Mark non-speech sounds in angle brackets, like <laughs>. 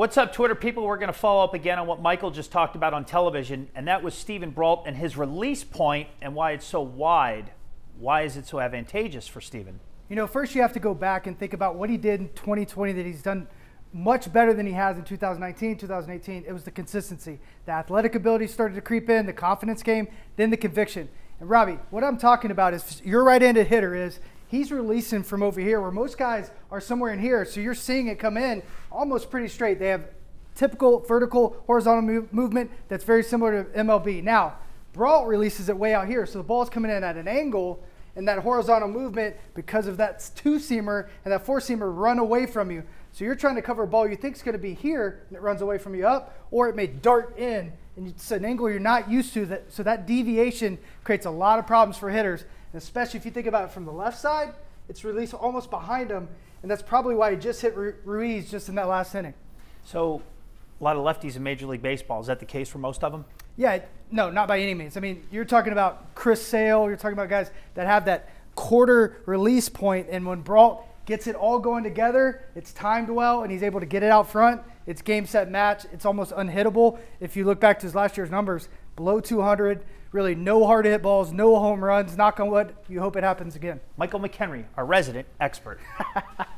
What's up, Twitter people? We're going to follow up again on what Michael just talked about on television, and that was Steven Brault and his release point and why it's so wide. Why is it so advantageous for Steven? You know, first you have to go back and think about what he did in 2020 that he's done much better than he has in 2019, 2018. It was the consistency. The athletic ability started to creep in, the confidence came, then the conviction. And Robby, what I'm talking about is your right-handed hitter is he's releasing from over here where most guys are somewhere in here. So you're seeing it come in almost pretty straight. They have typical vertical horizontal move, movement that's very similar to MLB. Now, Brault releases it way out here. So the ball's coming in at an angle and that horizontal movement because of that two seamer and that four seamer run away from you. So you're trying to cover a ball you think is going to be here and it runs away from you up, or it may dart in and it's an angle you're not used to. That so that deviation creates a lot of problems for hitters. And especially if you think about it from the left side, it's released almost behind him, and that's probably why he just hit Ruiz just in that last inning. So, a lot of lefties in Major League Baseball. Is that the case for most of them? Yeah, no, not by any means. I mean, you're talking about Chris Sale. You're talking about guys that have that quarter release point, and when Brault gets it all going together, it's timed well, and he's able to get it out front. It's game set match. It's almost unhittable. If you look back to his last year's numbers, below 200, really no hard hit balls, no home runs. Knock on wood. You hope it happens again. Michael McKenry, our resident expert. <laughs>